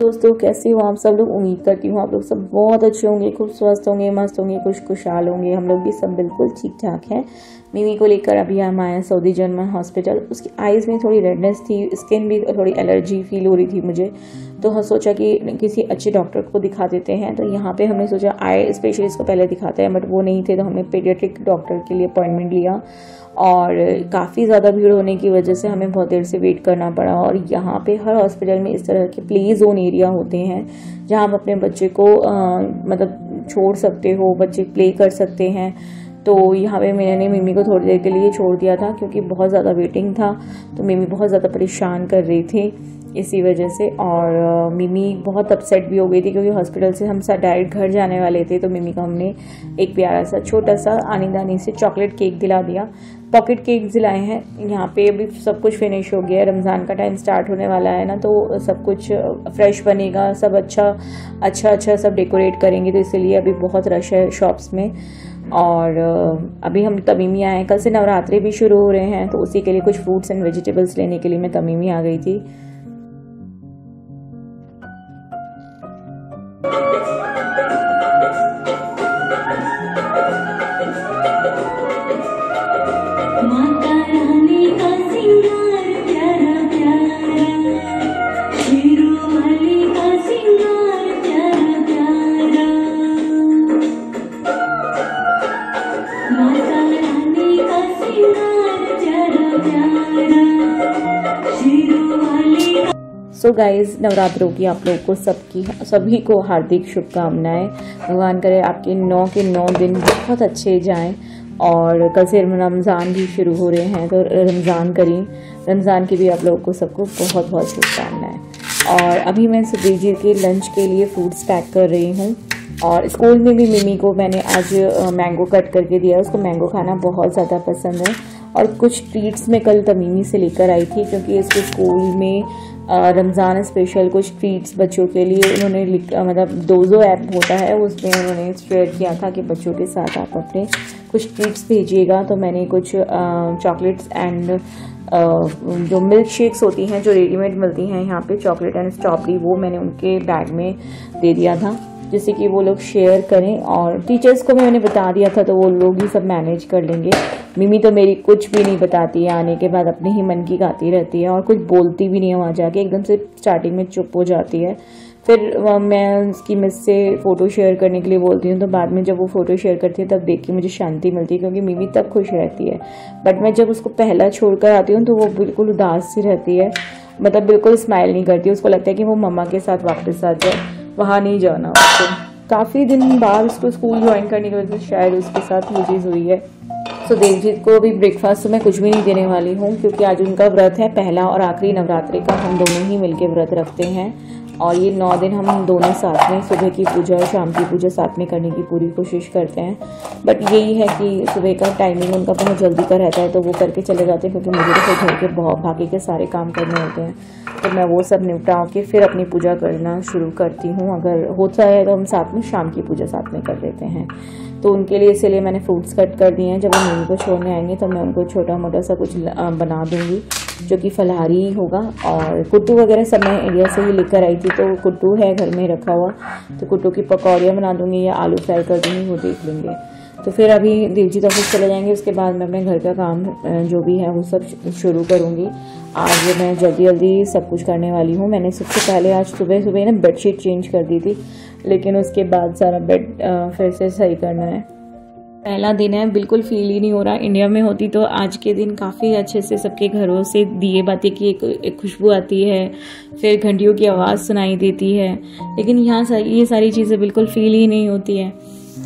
दोस्तों, कैसे हो आप सब लोग? उम्मीद करती हूँ आप लोग सब बहुत अच्छे होंगे, खूब स्वस्थ होंगे, मस्त होंगे खुश खुशहाल होंगे। हम लोग भी सब बिल्कुल ठीक ठाक हैं। मिमी को लेकर अभी हम आए हैं सऊदी जर्मन हॉस्पिटल उसकी आइज़ में थोड़ी रेडनेस थी स्किन भी थोड़ी एलर्जी फील हो रही थी मुझे। तो हम सोचा कि किसी अच्छे डॉक्टर को दिखा देते हैं। तो यहाँ पे हमने सोचा आई स्पेशलिस्ट को पहले दिखाते हैं बट वो नहीं थे तो हमने पेडियाट्रिक डॉक्टर के लिए अपॉइंटमेंट लिया। और काफ़ी ज़्यादा भीड़ होने की वजह से हमें बहुत देर से वेट करना पड़ा और यहाँ पे हर हॉस्पिटल में इस तरह के प्ले जोन एरिया होते हैं जहाँ आप अपने बच्चे को आ, मतलब छोड़ सकते हो बच्चे प्ले कर सकते हैं। तो यहाँ पे मैंने मिमी को थोड़ी देर के लिए छोड़ दिया था क्योंकि बहुत ज़्यादा वेटिंग था तो मिमी बहुत ज़्यादा परेशान कर रही थी इसी वजह से और मिमी बहुत अपसेट भी हो गई थी क्योंकि हॉस्पिटल से हम सब डायरेक्ट घर जाने वाले थे तो मिमी को हमने एक प्यारा सा छोटा सा आनी दानी से चॉकलेट केक दिला दिया। पॉकेट केक दिलाए हैं। यहाँ पे अभी सब कुछ फिनिश हो गया है। रमज़ान का टाइम स्टार्ट होने वाला है ना तो सब कुछ फ्रेश बनेगा, सब अच्छा अच्छा अच्छा सब डेकोरेट करेंगे तो इसीलिए अभी बहुत रश है शॉप्स में। और अभी हम तमीमी आए कल से नवरात्रि भी शुरू हो रहे हैं तो उसी के लिए कुछ फ्रूट्स एंड वेजिटेबल्स लेने के लिए मैं तमीमी आ गई थी। सो गाइज़ नवरात्रों की आप लोगों को सबकी, सभी को हार्दिक शुभकामनाएँ। भगवान करे आपके नौ के नौ दिन बहुत अच्छे जाएँ और कल से रमज़ान भी शुरू हो रहे हैं तो रमज़ान करें। रमज़ान की भी आप लोगों को सबको बहुत बहुत शुभकामनाएँ। और अभी मैं सुधीर जी के लंच के लिए फ्रूट्स पैक कर रही हूँ और स्कूल में भी मिमी को मैंने आज मैंगो कट करके दिया उसको मैंगो खाना बहुत ज़्यादा पसंद है। और कुछ ट्रीट्स में कल तमीमी से लेकर आई थी, क्योंकि इसको स्कूल में रमज़ान स्पेशल कुछ ट्रीट्स बच्चों के लिए उन्होंने मतलब दोजो ऐप होता है, उसमें उन्होंने शेयर किया था कि बच्चों के साथ आप अपने कुछ ट्रीट्स भेजिएगा। तो मैंने कुछ चॉकलेट्स एंड जो मिल्क शेक्स होती हैं, जो रेडीमेड मिलती हैं, यहाँ पे चॉकलेट एंड स्ट्रॉबेरी वो मैंने उनके बैग में दे दिया था। जिससे कि वो लोग शेयर करें और टीचर्स को भी मैंने बता दिया था तो वो लोग ही सब मैनेज कर लेंगे। मिमी तो मेरी कुछ भी नहीं बताती है आने के बाद अपने ही मन की गाती रहती है और कुछ बोलती भी नहीं है वहाँ जाके, एकदम से स्टार्टिंग में चुप हो जाती है। फिर मैं उसकी मिस से फ़ोटो शेयर करने के लिए बोलती हूँ तो बाद में जब वो फ़ोटो शेयर करती है, तब देख के मुझे शांति मिलती है, क्योंकि मिमी तब खुश रहती है। बट मैं जब उसको पहला छोड़कर आती हूँ तो वो बिल्कुल उदास सी रहती है। मतलब बिल्कुल स्माइल नहीं करती, उसको लगता है कि वो मम्मा के साथ वापस आ जाए। वहाँ नहीं जाना उसको। काफ़ी दिन बाद उसको स्कूल ज्वाइन करने की वजह से शायद उसके साथ ये चीज़ हुई है। सो so, देवजीत को अभी ब्रेकफास्ट तो मैं कुछ भी नहीं देने वाली हूँ क्योंकि आज उनका व्रत है पहला और आखिरी नवरात्रि का। हम दोनों ही मिलके व्रत रखते हैं। और ये नौ दिन हम दोनों साथ में, सुबह की पूजा और शाम की पूजा साथ में करने की पूरी कोशिश करते हैं। बट यही है कि सुबह का टाइमिंग उनका बहुत जल्दी का रहता है तो वो करके चले जाते हैं, क्योंकि मुझे तो फिर घर के बहुत बाकी के सारे काम करने होते हैं। तो मैं वो सब निपटा के फिर अपनी पूजा करना शुरू करती हूँ। अगर होता है तो हम साथ में शाम की पूजा साथ में कर लेते हैं। तो उनके लिए इसीलिए मैंने फ्रूट्स कट कर दिए हैं। जब वो मम्मी को छोड़ने आएँगे तो मैं उनको छोटा मोटा सा कुछ बना दूँगी, जो कि फलहारी ही होगा। और कुट्टू वगैरह सब मैं इंडिया से ही लेकर आई थी तो कुट्टू है घर में रखा हुआ। तो कुट्टू की पकौड़ियाँ बना दूँगी या आलू फ्राई कर दूँगी, वो देख लेंगे। तो फिर अभी देवजीत ऑफ़िस चले जाएँगे, उसके बाद मैं अपने घर का काम जो भी है, वो सब शुरू करूँगी। आज मैं जल्दी जल्दी सब कुछ करने वाली हूँ। मैंने सबसे पहले आज सुबह सुबह ना बेडशीट चेंज कर दी थी। लेकिन उसके बाद सारा बेड फिर से सही करना है। पहला दिन है बिल्कुल फील ही नहीं हो रहा। इंडिया में होती तो आज के दिन काफ़ी अच्छे से सबके घरों से दिए बातें की एक, एक खुशबू आती है फिर घंटियों की आवाज़ सुनाई देती है। लेकिन यहाँ ये सारी चीज़ें बिल्कुल फील ही नहीं होती है।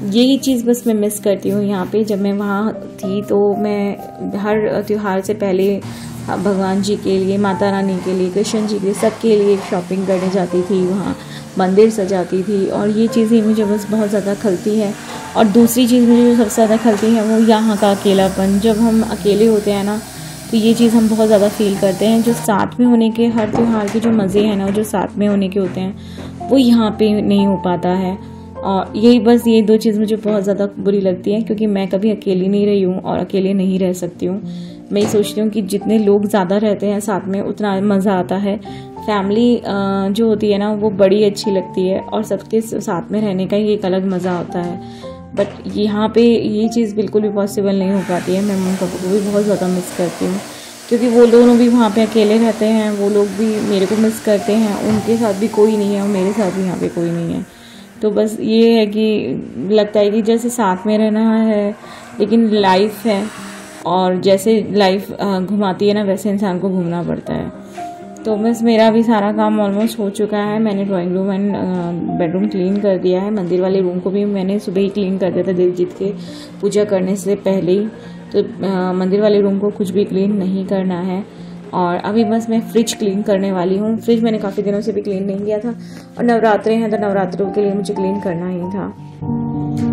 यही चीज़ बस मैं मिस करती हूँ यहाँ पे। जब मैं वहाँ थी तो मैं हर त्यौहार से पहले भगवान जी के लिए माता रानी के लिए कृष्ण जी के लिए सबके लिए शॉपिंग करने जाती थी वहाँ। मंदिर सजाती थी और ये चीज़ें मुझे बस बहुत ज़्यादा खलती है। और दूसरी चीज़ मुझे जो सबसे ज़्यादा खलती है वो यहाँ का अकेलापन। जब हम अकेले होते हैं ना तो ये चीज़ हम बहुत ज़्यादा फील करते हैं। जो साथ में होने के, हर त्यौहार के जो मज़े हैं ना, जो साथ में होने के होते हैं, वो यहाँ पे नहीं हो पाता है। और यही बस ये दो चीज़ मुझे बहुत ज़्यादा बुरी लगती है, क्योंकि मैं कभी अकेली नहीं रही हूँ और अकेले नहीं रह सकती हूँ। मैं ये सोचती हूँ कि जितने लोग ज़्यादा रहते हैं साथ में, उतना मज़ा आता है। फैमिली जो होती है ना, वो बड़ी अच्छी लगती है और सबके साथ में रहने का ही एक अलग मज़ा होता है। बट यहाँ पे ये चीज़ बिल्कुल भी पॉसिबल नहीं हो पाती है। मैं मम्मी पापा को भी बहुत ज़्यादा मिस करती हूँ। क्योंकि वो दोनों भी वहाँ पे अकेले रहते हैं, वो लोग भी मेरे को मिस करते हैं। उनके साथ भी कोई नहीं है और मेरे साथ भी यहाँ पे कोई नहीं है। तो बस ये है कि लगता है कि जैसे साथ में रहना है, लेकिन लाइफ है। और जैसे लाइफ घुमाती है ना, वैसे इंसान को घूमना पड़ता है। तो बस मेरा भी सारा काम ऑलमोस्ट हो चुका है। मैंने drawing room and bedroom clean कर दिया है। मंदिर वाले रूम को भी मैंने सुबह ही क्लीन कर दिया था दिलजीत के पूजा करने से पहले ही। तो आ, मंदिर वाले रूम को कुछ भी क्लीन नहीं करना है। और अभी बस मैं फ्रिज क्लीन करने वाली हूँ। फ्रिज मैंने काफ़ी दिनों से भी क्लीन नहीं किया था। और नवरात्रे हैं तो नवरात्रों के लिए मुझे क्लीन करना ही था।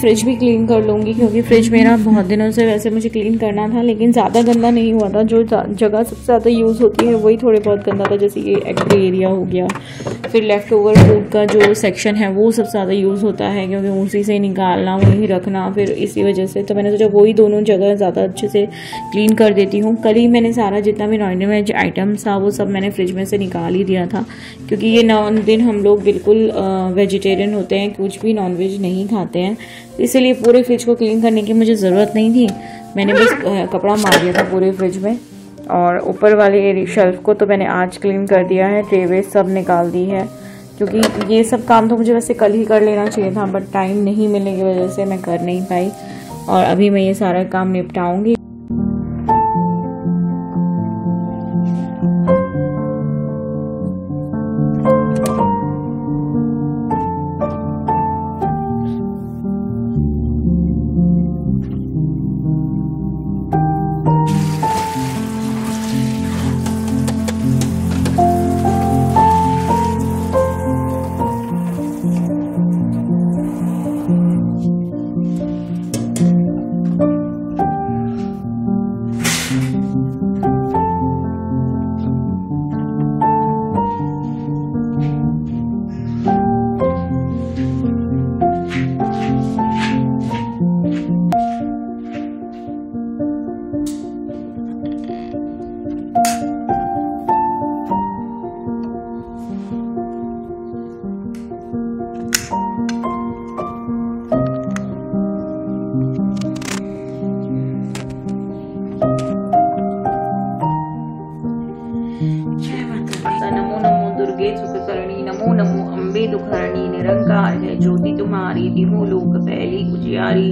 फ्रिज भी क्लीन कर लूँगी क्योंकि फ्रिज मेरा बहुत दिनों से वैसे मुझे क्लीन करना था, लेकिन ज़्यादा गंदा नहीं हुआ था। जो जगह सबसे ज़्यादा यूज़ होती है, वही थोड़े बहुत गंदा था, जैसे ये एग्री एरिया हो गया। फिर लेफ़्ट ओवर फ़ूड का जो सेक्शन है, वो सबसे ज़्यादा यूज़ होता है, क्योंकि उसी से निकालना, वहीं रखना, फिर इसी वजह से। तो मैंने सोचा वही दोनों जगह ज़्यादा अच्छे से क्लीन कर देती हूँ। कल ही मैंने सारा जितना भी नॉन वेज आइटम्स था, वो सब मैंने फ्रिज में से निकाल ही दिया था। क्योंकि ये नौ दिन हम लोग बिल्कुल वेजिटेरियन होते हैं, कुछ भी नॉन वेज नहीं खाते हैं। इसीलिए पूरे फ्रिज को क्लीन करने की मुझे ज़रूरत नहीं थी। मैंने बस कपड़ा मार दिया था पूरे फ्रिज में। और ऊपर वाले शेल्फ को तो मैंने आज क्लीन कर दिया है ट्रे वे सब निकाल दी है। क्योंकि ये सब काम तो मुझे वैसे कल ही कर लेना चाहिए था बट टाइम नहीं मिलने की वजह से मैं कर नहीं पाई। और अभी मैं ये सारा काम निपटाऊँगी। निरंकार है ज्योति तुम्हारी दिहो लोक पहली उजियारी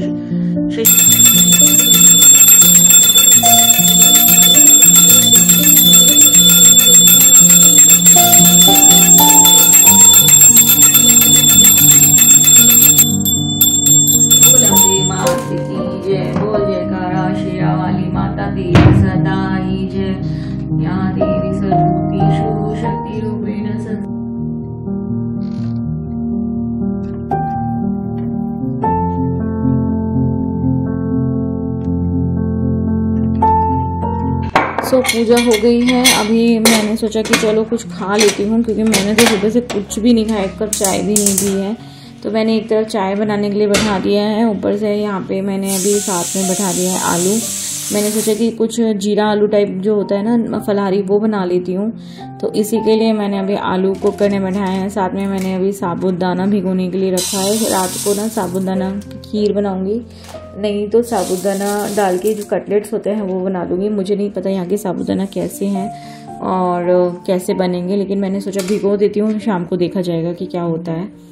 पूजा हो गई है। अभी मैंने सोचा कि चलो कुछ खा लेती हूँ, क्योंकि मैंने तो सुबह से कुछ भी नहीं खाया, एक कप चाय भी नहीं पी है। तो मैंने एक तरफ़ चाय बनाने के लिए बैठा दिया है, ऊपर से यहाँ पे मैंने अभी साथ में बैठा दिया है आलू। मैंने सोचा कि कुछ जीरा आलू टाइप जो होता है ना, फलहारी, वो बना लेती हूँ। तो इसी के लिए मैंने अभी आलू कुक करने बैठाए हैं। साथ में मैंने अभी साबुदाना भिगोने के लिए रखा है। रात को ना साबुदाना की खीर बनाऊँगी। नहीं तो साबुदाना डाल के जो कटलेट्स होते हैं, वो बना लूँगी मुझे नहीं पता यहाँ के साबुदाना कैसे हैं और कैसे बनेंगे, लेकिन मैंने सोचा भिगो देती हूँ। शाम को देखा जाएगा कि क्या होता है।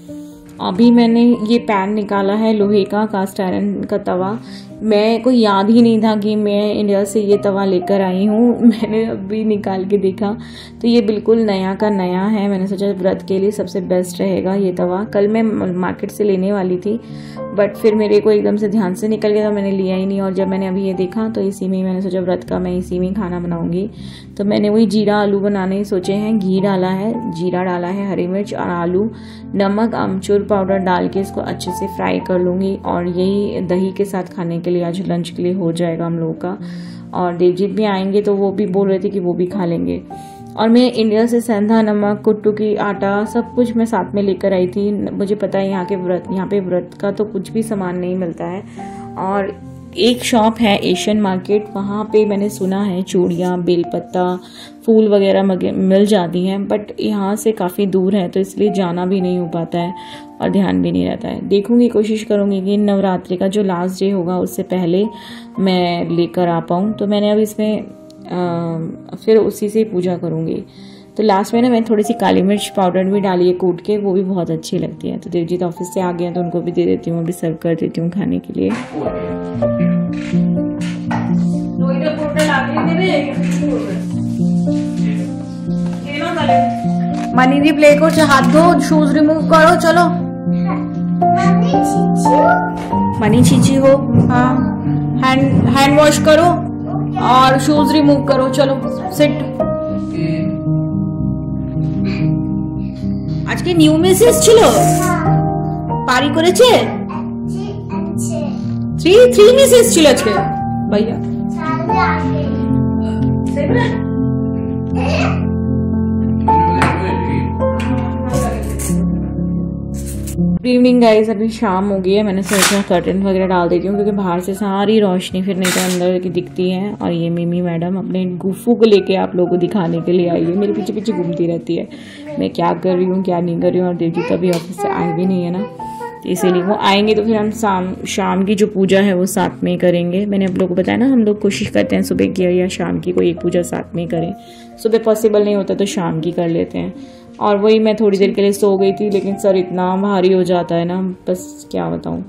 अभी मैंने ये पैन निकाला है, लोहे का कास्ट आयरन का तवा। मैं को याद ही नहीं था कि मैं इंडिया से ये तवा लेकर आई हूँ। मैंने अभी निकाल के देखा। तो ये बिल्कुल नया का नया है। मैंने सोचा व्रत के लिए सबसे बेस्ट रहेगा ये तवा। कल मैं मार्केट से लेने वाली थी बट फिर मेरे को एकदम से ध्यान से निकल गया तो मैंने लिया ही नहीं और जब मैंने अभी ये देखा तो इसी में मैंने सोचा व्रत का मैं इसी में खाना बनाऊँगी। तो मैंने वही जीरा आलू बनाने सोचे हैं। घी डाला है, जीरा डाला है, हरी मिर्च और आलू, नमक अमचूर पाउडर डाल के इसको अच्छे से फ्राई कर लूँगी और यही दही के साथ खाने के लिए, आज लंच के लिए हो जाएगा हम लोगों का। और देवजीत भी आएँगे तो वो भी बोल रहे थे कि वो भी खा लेंगे। और मैं इंडिया से सेंधा, नमक, कुट्टू की आटा सब कुछ मैं साथ में लेकर आई थी। मुझे पता है यहाँ के व्रत, यहाँ पे व्रत का तो कुछ भी सामान नहीं मिलता है। और एक शॉप है एशियन मार्केट वहाँ पे मैंने सुना है चूड़ियाँ बेलपत्ता फूल वगैरह मिल जाती हैं बट यहाँ से काफ़ी दूर है तो इसलिए जाना भी नहीं हो पाता है और ध्यान भी नहीं रहता है। देखूँगी कोशिश करूँगी कि नवरात्रि का जो लास्ट डे होगा उससे पहले मैं लेकर आ पाऊँ। तो मैंने अब इसमें आ, फिर उसी से पूजा करूँगी। तो लास्ट में ना मैंने थोड़ी सी काली मिर्च पाउडर भी डाली है कूट के वो भी बहुत अच्छी लगती है। तो देवजीत ऑफ़िस से आ गए हैं तो उनको भी दे देती हूँ अभी सर्व कर देती हूँ खाने के लिए। मनी जी प्ले को हाथ धो शूज़ रिमूव करो चलो। मनी छीची हो हाँ। हैंड हैंड वॉश करो और शूज़ रिमूव करो चलो सिट আজকে নিউ মেসেজ ছিল? পারি করেছে? থ্রি থ্রি মেসেজ ছিল আজকে। ভাইয়া। गुड इवनिंग गाइस अभी शाम हो गई है। मैंने सोचा कर्टन वगैरह डाल देती हूँ, क्योंकि बाहर से सारी रोशनी फिर नहीं तो अंदर की दिखती है। और ये मिमी मैडम अपने गुफू को लेके आप लोगों को दिखाने के लिए आई है। मेरे पीछे पीछे घूमती रहती है। मैं क्या कर रही हूँ, क्या नहीं कर रही हूँ? और देवजी तो अभी ऑफ़िस से आए भी नहीं है ना। तो इसीलिए वो आएँगे तो फिर हम शाम शाम की जो पूजा है वो साथ में ही करेंगे। मैंने आप लोग को बताया ना, हम लोग कोशिश करते हैं सुबह की या शाम की कोई एक पूजा साथ में ही करें। सुबह पॉसिबल नहीं होता तो शाम की कर लेते हैं। और वही मैं थोड़ी देर के लिए सो गई थी, लेकिन सर इतना भारी हो जाता है ना, बस क्या बताऊँ।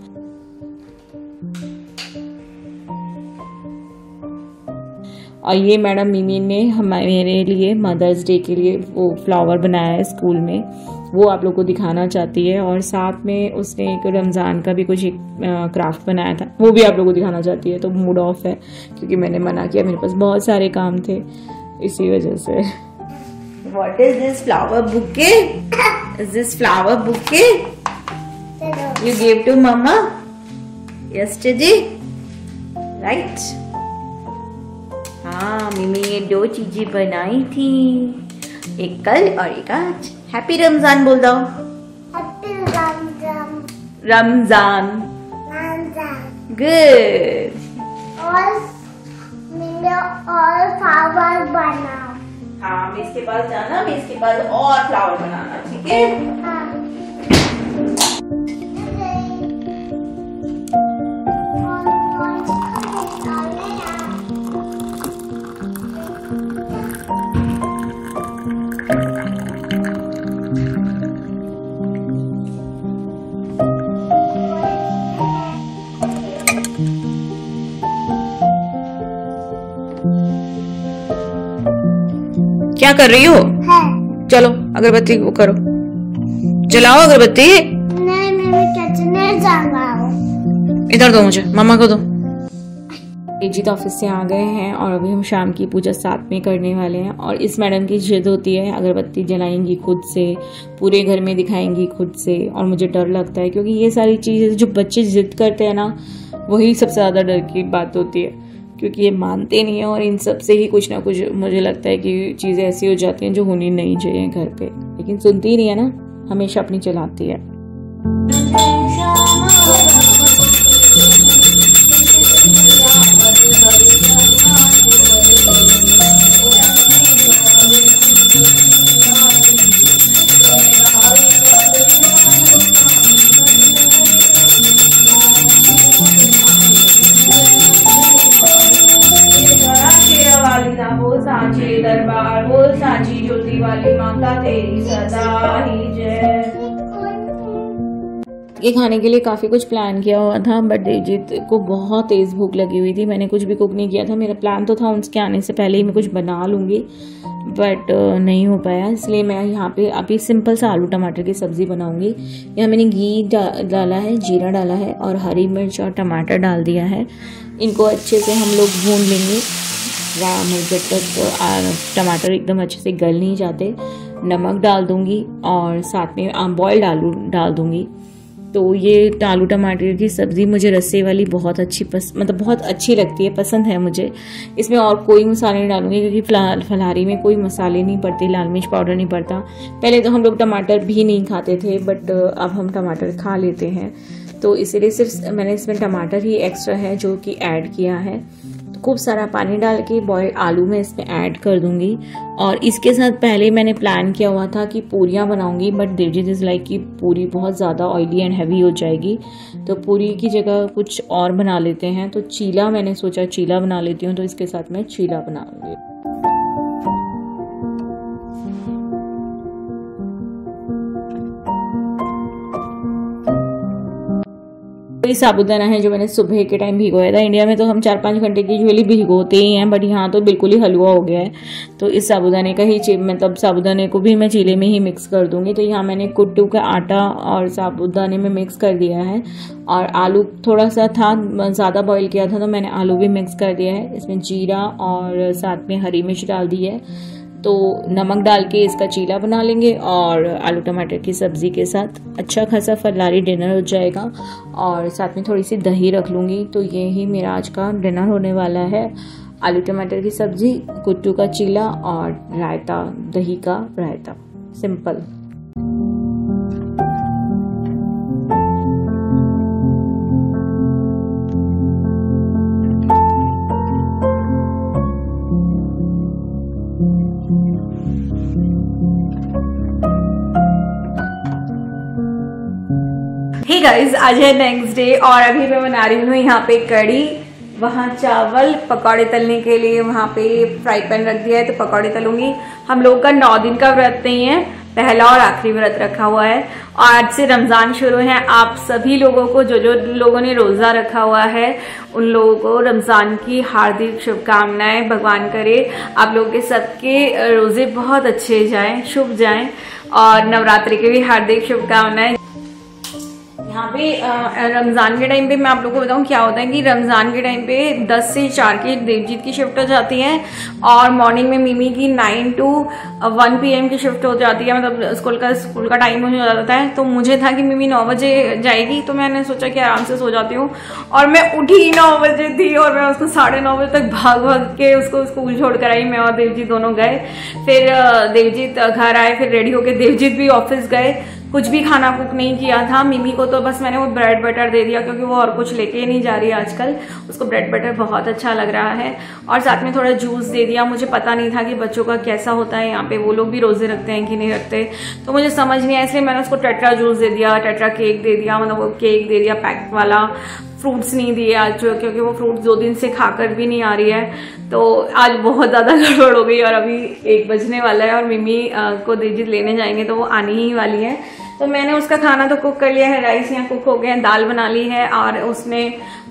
और ये मैडम मिमी ने हमारे लिए मदर्स डे के लिए वो फ्लावर बनाया है स्कूल में। वो आप लोग को दिखाना चाहती है और साथ में उसने एक रमज़ान का भी कुछ एक क्राफ्ट बनाया था। वो भी आप लोग को दिखाना चाहती है तो मूड ऑफ़ है, क्योंकि मैंने मना किया, मेरे पास बहुत सारे काम थे, इसी वजह से। What is this flower bouquet? Is this flower bouquet? You gave to mama yesterday? Right? हाँ मिमी ये दो चीज़ें बनाई थी एक कल और एक आज हैप्पी रमज़ान बोल दो रमज़ान गुड और मैंने और फ्लावर बनाओ हाँ मैं इसके पास जाना मैं इसके पास और फ्लावर बनाना ठीक हाँ? क्या कर रही हो? है। चलो अगरबत्ती वो करो। जलाओ अगरबत्ती। नहीं मैं किचन में जा रहा इधर दो मुझे मामा को दो। अजीत ऑफ़िस से आ गए हैं और अभी हम शाम की पूजा साथ में करने वाले हैं और इस मैडम की जिद होती है अगरबत्ती जलाएँगी खुद से पूरे घर में दिखाएँगी खुद से और मुझे डर लगता है क्योंकि ये सारी चीज़ें जो बच्चे जिद करते हैं ना वही सबसे ज़्यादा डर की बात होती है। क्योंकि ये मानते नहीं हैं और इन सबसे ही कुछ ना कुछ मुझे लगता है कि चीज़ें ऐसी हो जाती हैं जो होनी नहीं चाहिए घर पे। लेकिन सुनती नहीं है ना, हमेशा अपनी चलाती है। वाली माता तेरी सदा ही जय। के खाने के लिए काफ़ी कुछ प्लान किया हुआ था बट देवजीत को बहुत तेज़ भूख लगी हुई थी। मैंने कुछ भी कुक नहीं किया था। मेरा प्लान तो था उसके आने से पहले ही मैं कुछ बना लूँगी बट नहीं हो पाया। इसलिए मैं यहाँ पे अभी सिंपल सा आलू टमाटर की सब्ज़ी बनाऊँगी। यहाँ मैंने घी डा, डाला है जीरा डाला है और हरी मिर्च और टमाटर डाल दिया है। इनको अच्छे से हम लोग भून लेंगे। जब तक टमाटर एकदम अच्छे से गल नहीं जाते। नमक डाल दूँगी और साथ में बॉयल्ड आलू डाल दूँगी। तो ये आलू टमाटर की सब्ज़ी मुझे रस्से वाली बहुत अच्छी पस मतलब बहुत अच्छी लगती है, पसंद है मुझे। इसमें और कोई मसाले नहीं डालूँगी क्योंकि फलहारी में कोई मसाले नहीं पड़ते, लाल मिर्च पाउडर नहीं पड़ता। पहले तो हम लोग टमाटर भी नहीं खाते थे बट अब हम टमाटर खा लेते हैं। तो इसीलिए सिर्फ़, मैंने इसमें टमाटर ही एक्स्ट्रा है जो कि ऐड किया है। खूब सारा पानी डाल के बॉयल आलू में इसमें ऐड कर दूँगी। और इसके साथ पहले मैंने प्लान किया हुआ था कि पूरियाँ बनाऊँगी बट देवजीत इज़ लाइक कि पूरी बहुत ज़्यादा ऑयली एंड हैवी हो जाएगी। तो पूरी की जगह कुछ और बना लेते हैं। तो चीला मैंने सोचा चीला बना लेती हूँ तो इसके साथ मैं चीला बनाऊँगी वही साबुदाना है जो मैंने सुबह के टाइम भिगोया था। इंडिया में तो हम चार पाँच घंटे की यूजली भिगोते ही हैं बट यहाँ तो बिल्कुल ही हलवा हो गया है। तो इस साबुदाने का ही मतलब साबुदाने को भी मैं चीले में ही मिक्स कर दूँगी। तो यहाँ मैंने कुट्टू का आटा और साबुदाने में मिक्स कर दिया है। और आलू थोड़ा सा था, ज़्यादा बॉईल किया था तो मैंने आलू भी मिक्स कर दिया है। इसमें जीरा और साथ में हरी मिर्च डाल दी है। तो नमक डाल के इसका चीला बना लेंगे और आलू टमाटर की सब्ज़ी के साथ अच्छा खासा फलारी डिनर हो जाएगा। और साथ में थोड़ी सी दही रख लूँगी। तो ये ही मेरा आज का डिनर होने वाला है। आलू टमाटर की सब्ज़ी कुट्टू का चीला और रायता, दही का रायता। सिंपल। गाइज़ आज है नेक्स्ट डे और अभी मैं बना रही हूँ यहाँ पे कड़ी वहाँ चावल पकौड़े तलने के लिए वहाँ पे फ्राई पैन रख दिया है तो पकौड़े तलूँगी। हम लोग का नौ दिन का व्रत नहीं है, पहला और आखिरी व्रत रखा हुआ है। और आज से रमज़ान शुरू है, आप सभी लोगों को, जो जो लोगों ने रोजा रखा हुआ है, उन लोगों को रमज़ान की हार्दिक शुभकामनाएँ, भगवान करे। आप लोगों के सबके रोज़े बहुत अच्छे जाएँ, शुभ जाएँ। और नवरात्रि के भी हार्दिक शुभकामनाएँ यहाँ पे रमज़ान के टाइम पे मैं आप लोगों को बताऊँ क्या होता है कि रमज़ान के टाइम पे 10 से 4 की देवजीत की शिफ्ट हो जाती है और मॉर्निंग में मिमी की 9 टू 1 पीएम की शिफ्ट हो जाती है। मतलब स्कूल का स्कूल का टाइम हो जाता है। तो मुझे था कि मिमी 9 बजे जाएगी तो मैंने सोचा कि आराम से सो जाती हूँ। और मैं उठी नौ बजे थी और मैं उसको साढ़े नौ बजे तक भाग भाग के उसको स्कूल छोड़ कर आई। मैं और देवजीत दोनों गए। फिर देवजीत घर आए, फिर रेडी होके देवजीत भी ऑफ़िस गए। कुछ भी खाना कुक नहीं किया था। मिमी को तो बस मैंने वो ब्रेड बटर दे दिया क्योंकि वो और कुछ लेके नहीं जा रही है आजकल। उसको ब्रेड बटर बहुत अच्छा लग रहा है। और साथ में थोड़ा जूस दे दिया। मुझे पता नहीं था कि बच्चों का कैसा होता है। यहाँ पे वो लोग भी रोज़े रखते हैं कि नहीं रखते। तो मुझे समझ नहीं आया, इसलिए मैंने उसको टेट्रा जूस दे दिया टेट्रा केक दे दिया मतलब केक दे दिया पैक वाला। फ्रूट्स नहीं दिए आज, क्योंकि वो फ्रूट्स दो दिन से खाकर भी नहीं आ रही है। तो आज बहुत ज़्यादा गड़बड़ हो गई और अभी एक बजने वाला है और मिमी को दीजिए लेने जाएँगे तो वो आनी ही वाली है। तो मैंने उसका खाना तो कुक कर लिया है राइस यहाँ कुक हो गए हैं, दाल बना ली है और उसने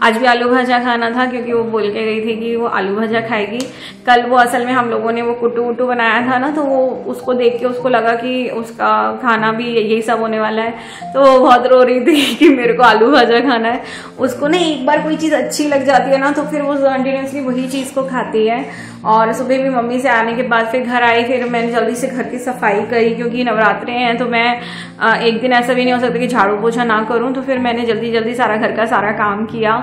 आज भी आलू भाजा खाना था क्योंकि वो बोल के गई थी कि वो आलू भाजा खाएगी। कल वो असल में हम लोगों ने वो कुटू वुटू बनाया था ना तो वो उसको देख के उसको लगा कि उसका खाना भी यही सब होने वाला है। तो वो बहुत रो रही थी कि मेरे को आलू भाजा खाना है। उसको ना एक बार कोई चीज़ अच्छी लग जाती है ना तो फिर वो कंटिन्यूसली वही चीज़ को खाती है। और सुबह भी मम्मी से आने के बाद फिर घर आई, फिर मैंने जल्दी से घर की सफ़ाई करी क्योंकि नवरात्रे हैं तो मैं एक दिन ऐसा भी नहीं हो सकता कि झाड़ू पोछा ना करूँ तो फिर मैंने जल्दी जल्दी सारा घर का सारा काम किया।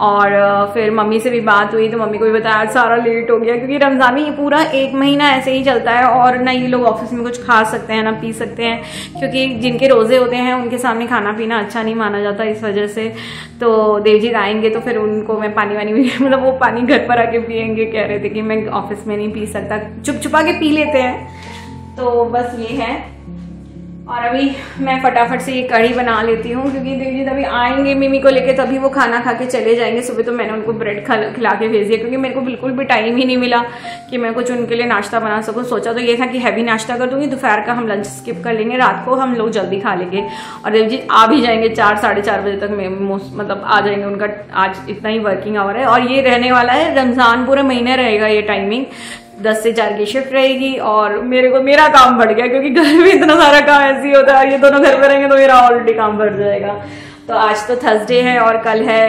और फिर मम्मी से भी बात हुई तो मम्मी को भी बताया सारा लेट हो गया, क्योंकि रमज़ान ये पूरा एक महीना ऐसे ही चलता है और ना ये लोग ऑफ़िस में कुछ खा सकते हैं, ना पी सकते हैं, क्योंकि जिनके रोज़े होते हैं, उनके सामने खाना पीना अच्छा नहीं माना जाता इस वजह से। तो देवजी आएँगे तो फिर उनको मैं पानी वानी भी मतलब वो पानी घर पर आके पियेंगे, कह रहे थे कि मैं ऑफ़िस में नहीं पी सकता। चुप छुपा के पी लेते हैं। तो बस ये है। और अभी मैं फटाफट से ये कढ़ी बना लेती हूँ, क्योंकि देवजीत अभी आएँगे, मिमी को लेके तभी वो खाना खा के चले जाएँगे। सुबह तो मैंने उनको ब्रेड खिला के भेज दिया, क्योंकि मेरे को बिल्कुल भी टाइम ही नहीं मिला कि मैं कुछ उनके लिए नाश्ता बना सकूँ। सोचा तो ये था कि हैवी नाश्ता कर दूँगी, दोपहर का हम लंच स्किप कर लेंगे, रात को हम लोग जल्दी खा लेंगे। और देवजीत आ भी जाएँगे चार, साढ़े चार बजे तक मतलब आ जाएँगे उनका, आज इतना ही वर्किंग आवर है। और ये रहने वाला है, रमज़ान पूरे महीने रहेगा ये टाइमिंग दस से चार की शिफ्ट रहेगी और मेरे को, मेरा काम बढ़ गया क्योंकि घर में इतना सारा काम ऐसे ही होता है, ये दोनों घर पर रहेंगे तो मेरा ऑलरेडी काम बढ़ जाएगा। तो आज तो थर्सडे है और कल है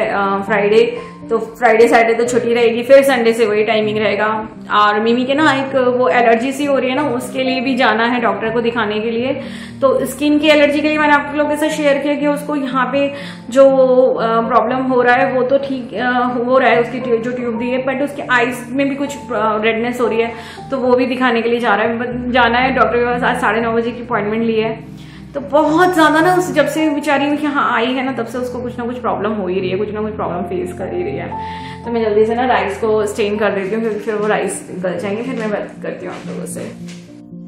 फ्राइडे तो फ्राइडे सैटरडे तो छुट्टी रहेगी, फिर संडे से वही टाइमिंग रहेगा। और मिमी के ना एक वो एलर्जी सी हो रही है ना, उसके लिए भी जाना है डॉक्टर को दिखाने के लिए। तो स्किन की एलर्जी के लिए मैंने आप लोगों के साथ शेयर किया कि उसको यहाँ पे जो प्रॉब्लम हो रहा है, वो तो ठीक हो रहा है उसकी जो ट्यूब दी है बट उसके आइस में भी कुछ रेडनेस हो रही है तो वो भी दिखाने के लिए जा रहा है। जाना है डॉक्टर के पास, आज साढ़े बजे की अपॉइंटमेंट ली है। तो बहुत ज़्यादा ना उस जब से बेचारी यहाँ आई है ना, तब से उसको कुछ ना कुछ प्रॉब्लम हो ही रही है, कुछ ना कुछ प्रॉब्लम फेस कर ही रही है। तो मैं जल्दी से ना राइस को स्टेन कर देती हूँ क्योंकि फिर वो राइस गल जाएँगे, फिर मैं करती हूँ आप लोगों से।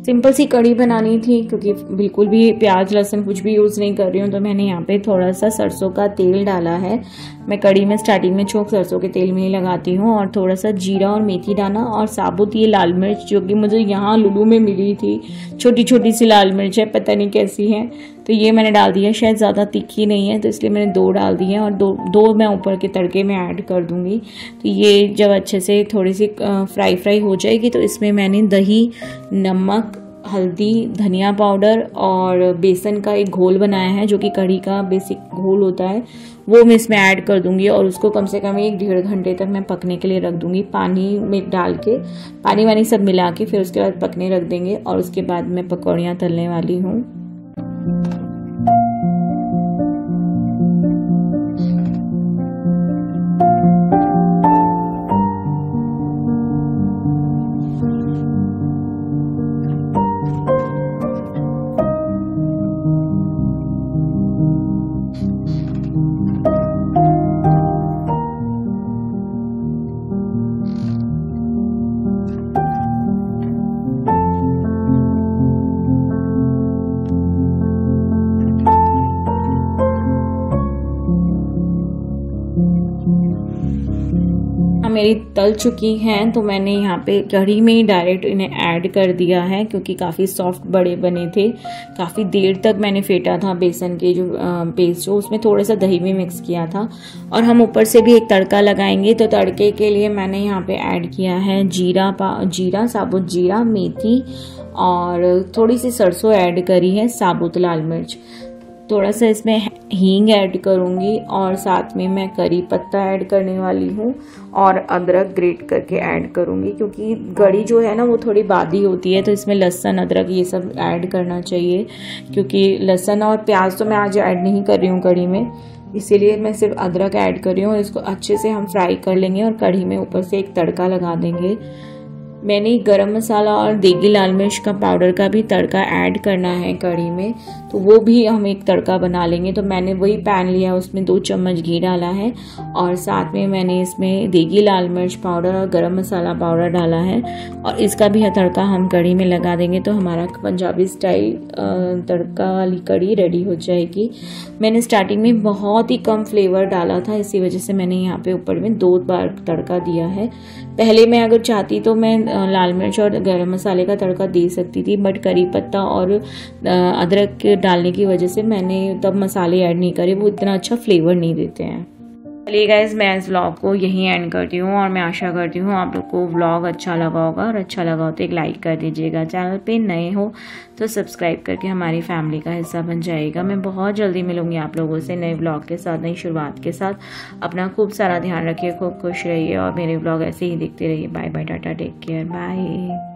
सिंपल सी कड़ी बनानी थी, क्योंकि बिल्कुल भी प्याज, लहसुन कुछ भी यूज़ नहीं कर रही हूँ तो मैंने यहाँ पे थोड़ा सा सरसों का तेल डाला है। मैं कड़ी में स्टार्टिंग में छोक सरसों के तेल में ही लगाती हूँ, और थोड़ा सा जीरा और मेथी दाना और साबुत ये लाल मिर्च जो कि मुझे यहाँ लुलू में मिली थी छोटी छोटी सी लाल मिर्च है, पता नहीं कैसी है। तो ये मैंने डाल दिया, शायद ज़्यादा तीखी नहीं है तो इसलिए मैंने दो डाल दी है और दो दो मैं ऊपर के तड़के में ऐड कर दूँगी। तो ये जब अच्छे से थोड़ी सी फ्राई फ्राई हो जाएगी तो इसमें मैंने दही, नमक, हल्दी, धनिया पाउडर और बेसन का एक घोल बनाया है, जो कि कढ़ी का बेसिक घोल होता है, वो मैं इसमें ऐड कर दूँगी और उसको कम से कम एक डेढ़ घंटे तक मैं पकने के लिए रख दूँगी पानी में डाल के। पानी वानी सब मिला के फिर उसके बाद पकने रख देंगे और उसके बाद मैं पकौड़ियाँ तलने वाली हूँ। Thank you. मेरी तल चुकी हैं तो मैंने यहाँ पे कढ़ी में ही डायरेक्ट इन्हें ऐड कर दिया है, क्योंकि काफ़ी सॉफ्ट बड़े बने थे। काफ़ी देर तक मैंने फेटा था बेसन के जो पेस्ट जो उसमें थोड़ा सा दही भी मिक्स किया था। और हम ऊपर से भी एक तड़का लगाएँगे तो तड़के के लिए मैंने यहाँ पे ऐड किया है जीरा पा, जीरा, साबुत जीरा, मेथी, और थोड़ी सी सरसों ऐड करी है साबुत लाल मिर्च। थोड़ा सा इसमें हींग ऐड करूँगी और साथ में मैं करी पत्ता ऐड करने वाली हूँ और अदरक ग्रेट करके ऐड करूँगी क्योंकि गड़ी जो है ना वो थोड़ी बादी होती है तो इसमें लहसन, अदरक ये सब ऐड करना चाहिए क्योंकि लहसन और प्याज तो मैं आज ऐड नहीं कर रही हूँ कड़ी में। इसीलिए मैं सिर्फ़ अदरक ऐड कर रही हूँ और इसको अच्छे से हम फ्राई कर लेंगे और कढ़ी में ऊपर से एक तड़का लगा देंगे। मैंने गरम मसाला और देगी लाल मिर्च का पाउडर का भी तड़का ऐड करना है कढ़ी में तो वो भी हम एक तड़का बना लेंगे। तो मैंने वही पैन लिया, उसमें दो चम्मच घी डाला है और साथ में मैंने इसमें देगी लाल मिर्च पाउडर और गरम मसाला पाउडर डाला है और इसका भी तड़का हम कढ़ी में लगा देंगे तो हमारा पंजाबी स्टाइल तड़का वाली कढ़ी रेडी हो जाएगी। मैंने स्टार्टिंग में बहुत ही कम फ्लेवर डाला था, इसी वजह से मैंने यहाँ पे ऊपर में दो बार तड़का दिया है। पहले मैं अगर चाहती तो मैं लाल मिर्च और गरम मसाले का तड़का दे सकती थी बट करी पत्ता और अदरक डालने की वजह से मैंने तब मसाले ऐड नहीं करे, वो इतना अच्छा फ्लेवर नहीं देते हैं। चलिए गाइज़ मैं इस व्लॉग को यहीं एंड करती हूँ और मैं आशा करती हूँ आप लोग को व्लॉग अच्छा लगा होगा और अच्छा लगा हो तो एक लाइक कर दीजिएगा। चैनल पे नए हो तो सब्सक्राइब करके हमारी फैमिली का हिस्सा बन जाएगा मैं बहुत जल्दी मिलूँगी आप लोगों से नए व्लॉग के साथ, नई शुरुआत के साथ। अपना खूब सारा ध्यान रखिए, खूब खुश रहिए और मेरे व्लॉग ऐसे ही देखते रहिए। Bye bye ta ta take care bye